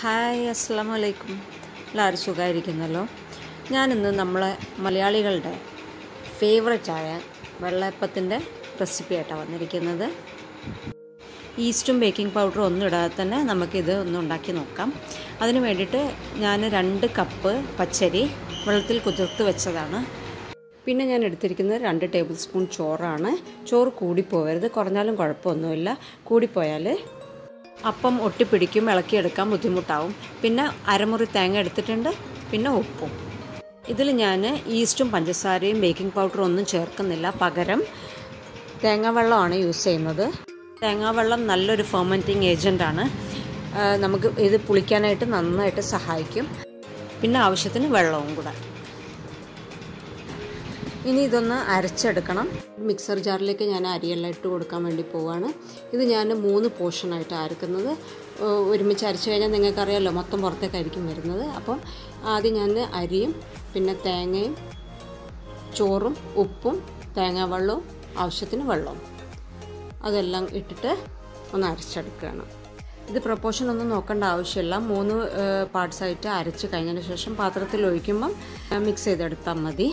Hi അസ്സാം വലൈക്കും എല്ലാവരും സുഖമായിരിക്കുന്നല്ലോ? ഞാനിന്ന് നമ്മളെ മലയാളികളുടെ ഫേവറേറ്റായ വെള്ളയപ്പത്തിന്റെ റെസിപ്പി ആയിട്ടാണ് വന്നിരിക്കുന്നത് ഈസ്റ്റും ബേക്കിംഗ് പൗഡറും ഒന്നും ഇടാതെ തന്നെ നമുക്കിത് ഒന്ന് ഉണ്ടാക്കി നോക്കാം. അതിന് വേണ്ടിയിട്ട് ഞാൻ രണ്ട് കപ്പ് പച്ചരി വെള്ളത്തിൽ കുതിർത്ത് വെച്ചതാണ്. പിന്നെ ഞാൻ എടുത്തിരിക്കുന്നത് രണ്ട് ടേബിൾ സ്പൂൺ ചോറാണ്. ചോറ് കൂടിപ്പോവരുത്. കുറഞ്ഞാലും കുഴപ്പമൊന്നുമില്ല. കൂടിപ്പോയാൽ അപ്പം ഒട്ടിപ്പിടിക്കും ഇളക്കിയെടുക്കാൻ ബുദ്ധിമുട്ടാവും. പിന്നെ അരമുറി തേങ്ങ എടുത്തിട്ടുണ്ട് പിന്നെ ഉപ്പും. ഇതിൽ ഞാൻ ഈസ്റ്റും പഞ്ചസാരയും ബേക്കിംഗ് പൗഡറും ഒന്നും ചേർക്കുന്നില്ല. പകരം തേങ്ങാവെള്ളമാണ് യൂസ് ചെയ്യുന്നത്. തേങ്ങാവെള്ളം നല്ലൊരു ഫെർമെന്റിങ് ഏജന്റാണ് നമുക്ക് ഇത് പുളിക്കാനായിട്ട് നന്നായിട്ട് സഹായിക്കും. പിന്നെ ആവശ്യത്തിന് വെള്ളവും കൂടെ. ഇനി ഇതൊന്ന് അരച്ചെടുക്കണം. മിക്സർ ജാറിലേക്ക് ഞാൻ അരിയെല്ലാം ഇട്ട് കൊടുക്കാൻ വേണ്ടി പോവാണ്. ഇത് ഞാൻ മൂന്ന് പോർഷനായിട്ട് അരക്കുന്നത്. ഒരുമിച്ച് അരച്ച് കഴിഞ്ഞാൽ നിങ്ങൾക്കറിയാമല്ലോ മൊത്തം പുറത്തേക്കായിരിക്കും വരുന്നത്. അപ്പം ആദ്യം ഞാൻ അരിയും പിന്നെ തേങ്ങയും ചോറും ഉപ്പും തേങ്ങാവെള്ളവും ആവശ്യത്തിന് വെള്ളവും. അതെല്ലാം ഇട്ടിട്ട് ഒന്ന് അരച്ചെടുക്കുകയാണ്. ഇത് പ്രപ്പോർഷൻ ഒന്നും നോക്കേണ്ട ആവശ്യമില്ല. മൂന്ന് പാർട്സായിട്ട് അരച്ച് കഴിഞ്ഞതിന് ശേഷം പാത്രത്തിൽ ഒഴിക്കുമ്പം മിക്സ് ചെയ്തെടുത്താൽ മതി.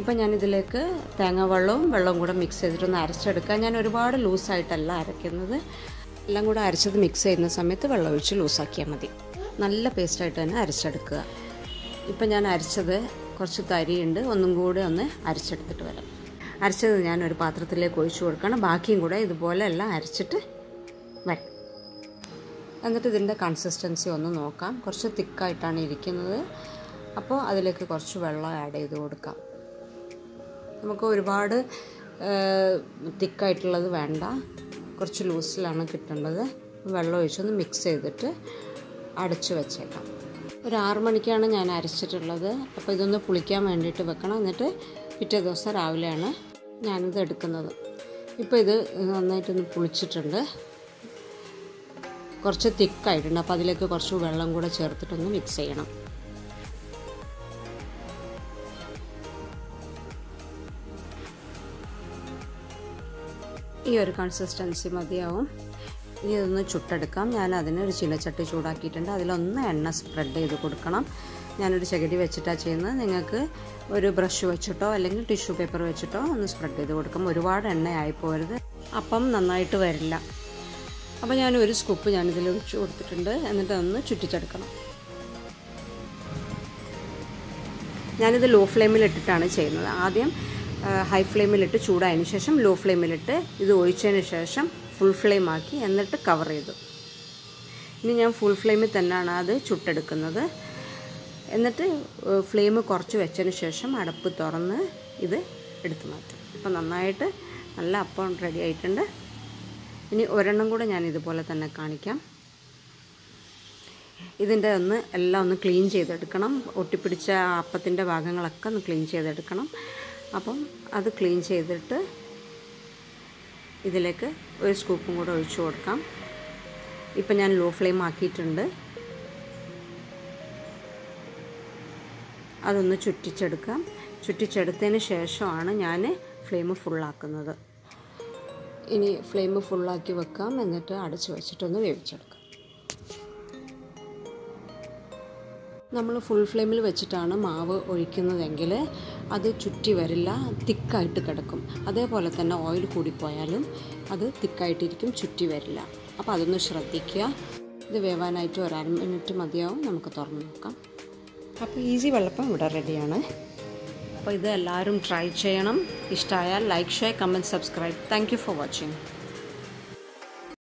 ഇപ്പം ഞാനിതിലേക്ക് തേങ്ങാവെള്ളവും വെള്ളവും കൂടെ മിക്സ് ചെയ്തിട്ടൊന്ന് അരച്ചെടുക്കുക ഞാൻ ഒരുപാട് ലൂസായിട്ടല്ല അരയ്ക്കുന്നത്. എല്ലാം കൂടെ അരച്ചത് മിക്സ് ചെയ്യുന്ന സമയത്ത് വെള്ളം ഒഴിച്ച് ലൂസാക്കിയാൽ മതി. നല്ല പേസ്റ്റായിട്ട് തന്നെ അരച്ചെടുക്കുക. ഇപ്പം ഞാൻ അരച്ചത് കുറച്ച് തരിയുണ്ട്. ഒന്നും കൂടെ ഒന്ന് അരച്ചെടുത്തിട്ട് വരാം. അരച്ചത് ഞാൻ ഒരു പാത്രത്തിലേക്ക് ഒഴിച്ചു കൊടുക്കണം. ബാക്കിയും കൂടെ ഇതുപോലെ എല്ലാം അരച്ചിട്ട് വരാം. എന്നിട്ട് ഇതിന്റെ കൺസിസ്റ്റൻസി ഒന്ന് നോക്കാം. കുറച്ച് തിക്കായിട്ടാണ് ഇരിക്കുന്നത്. അപ്പോൾ അതിലേക്ക് കുറച്ച് വെള്ളം ആഡ് ചെയ്ത് കൊടുക്കാം. നമുക്ക് ഒരുപാട് തിക്കായിട്ടുള്ളത് വേണ്ട. കുറച്ച് ലൂസിലാണ് കിട്ടേണ്ടത്. വെള്ളം ഒഴിച്ചൊന്ന് മിക്സ് ചെയ്തിട്ട് അടച്ച് വെച്ചേക്കാം. ഒരു ആറ് മണിക്കാണ് ഞാൻ അരച്ചിട്ടുള്ളത്. അപ്പോൾ ഇതൊന്ന് പുളിക്കാൻ വേണ്ടിയിട്ട് വെക്കണം. എന്നിട്ട് പിറ്റേ ദിവസം രാവിലെയാണ് ഞാനിത് എടുക്കുന്നത്. ഇപ്പോൾ ഇത് നന്നായിട്ടൊന്ന് പുളിച്ചിട്ടുണ്ട്. കുറച്ച് തിക്കായിട്ടുണ്ട്. അപ്പോൾ അതിലേക്ക് കുറച്ച് വെള്ളം കൂടെ ചേർത്തിട്ടൊന്ന് മിക്സ് ചെയ്യണം. ഈ ഒരു കൺസിസ്റ്റൻസി മതിയാവും. ഇനി ഇതൊന്ന് ചുട്ടെടുക്കാം. ഞാൻ അതിന് ഒരു ചീനച്ചട്ടി ചൂടാക്കിയിട്ടുണ്ട്. അതിലൊന്ന് എണ്ണ സ്പ്രെഡ് ചെയ്ത് കൊടുക്കണം. ഞാനൊരു ചകിരി വെച്ചിട്ടാണ് ചെയ്യുന്നത്. നിങ്ങൾക്ക് ഒരു ബ്രഷ് വെച്ചിട്ടോ അല്ലെങ്കിൽ ടിഷ്യൂ പേപ്പർ വെച്ചിട്ടോ ഒന്ന് സ്പ്രെഡ് ചെയ്ത് കൊടുക്കാം. ഒരുപാട് എണ്ണയായി പോരുത്. അപ്പം നന്നായിട്ട് വരില്ല. അപ്പോൾ ഞാൻ ഒരു സ്കൂപ്പ് ഞാനിതിൽ ഒഴിച്ച് കൊടുത്തിട്ടുണ്ട്. എന്നിട്ട് ഒന്ന് ചുറ്റിച്ചെടുക്കണം. ഞാനിത് ലോ ഫ്ലെയിമിൽ ഇട്ടിട്ടാണ് ചെയ്യുന്നത്. ആദ്യം ഹൈ ഫ്ലെയിമിലിട്ട് ചൂടായതിന് ശേഷം ലോ ഫ്ലെയിമിലിട്ട് ഇത് ഒഴിച്ചതിന് ശേഷം ഫുൾ ഫ്ലെയിം ആക്കി എന്നിട്ട് കവർ ചെയ്തു. ഇനി ഞാൻ ഫുൾ ഫ്ലെയിമിൽ തന്നെയാണ് അത് ചുട്ടെടുക്കുന്നത്. എന്നിട്ട് ഫ്ലെയിം കുറച്ച് വെച്ചതിന് ശേഷം അടപ്പ് തുറന്ന് ഇത് എടുത്തു മാറ്റും. അപ്പോൾ നന്നായിട്ട് നല്ല അപ്പം റെഡി ആയിട്ടുണ്ട്. ഇനി ഒരെണ്ണം കൂടെ ഞാൻ ഇതുപോലെ തന്നെ കാണിക്കാം. ഇതിന്റെ ഒന്ന് എല്ലാം ഒന്ന് ക്ലീൻ ചെയ്തെടുക്കണം. ഒട്ടിപ്പിടിച്ച അപ്പത്തിന്റെ ഭാഗങ്ങളൊക്കെ ഒന്ന് ക്ലീൻ ചെയ്തെടുക്കണം. അപ്പം അത് ക്ലീൻ ചെയ്തിട്ട് ഇതിലേക്ക് ഒരു സ്കൂപ്പും കൂടെ ഒഴിച്ചു കൊടുക്കാം. ഇപ്പം ഞാൻ ലോ ഫ്ലെയിം ആക്കിയിട്ടുണ്ട്. അതൊന്ന് ചുറ്റിച്ചെടുക്കാം. ചുറ്റിച്ചെടുത്തതിന് ശേഷമാണ് ഞാൻ ഫ്ലെയിം ഫുള്ളാക്കുന്നത്. ഇനി ഫ്ലെയിം ഫുള്ളാക്കി വെക്കാം. എന്നിട്ട് അടച്ചു വെച്ചിട്ടൊന്ന് വേവിച്ചെടുക്കാം. നമ്മൾ ഫുൾ ഫ്ലെയിമിൽ വെച്ചിട്ടാണ് മാവ് ഒഴിക്കുന്നതെങ്കിൽ അത് ചുറ്റി വരില്ല തിക്കായിട്ട് കിടക്കും. അതേപോലെ തന്നെ ഓയിൽ കൂടിപ്പോയാലും അത് തിക്കായിട്ടിരിക്കും ചുറ്റി വരില്ല. അപ്പോൾ അതൊന്ന് ശ്രദ്ധിക്കുക. ഇത് വേവാനായിട്ട് ഒരു അര മിനിറ്റ് മതിയാവും. നമുക്ക് തുറന്ന് നോക്കാം. അപ്പോൾ ഈസി വെള്ളപ്പം ഇവിടെ റെഡിയാണ് അപ്പോൾ ഇത് എല്ലാവരും ട്രൈ ചെയ്യണം. ഇഷ്ടമായാൽ like share comment subscribe thank for watching